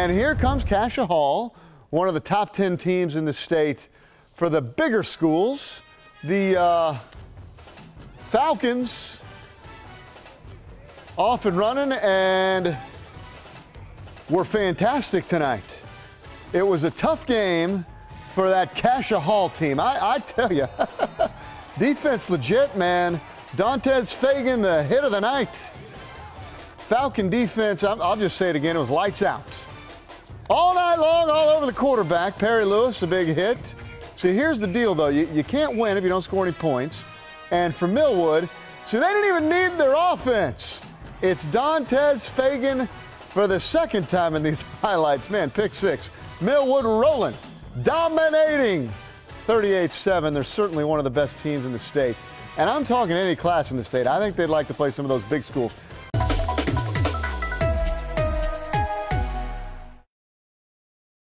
And here comes Cascia Hall, one of the top 10 teams in the state for the bigger schools. The uh, Falcons off and running and were fantastic tonight. It was a tough game for that Cascia Hall team. I, I tell you, defense legit, man. Dantes Fagan, the hit of the night. Falcon defense, I'll just say it again, it was lights out. All night long, all over the quarterback. Perry Lewis, a big hit. See, here's the deal, though. You, you can't win if you don't score any points. And for Millwood, so they didn't even need their offense. It's Dantes Fagan for the second time in these highlights. Man, pick six. Millwood rolling, dominating. 38-7. They're certainly one of the best teams in the state. And I'm talking any class in the state. I think they'd like to play some of those big schools.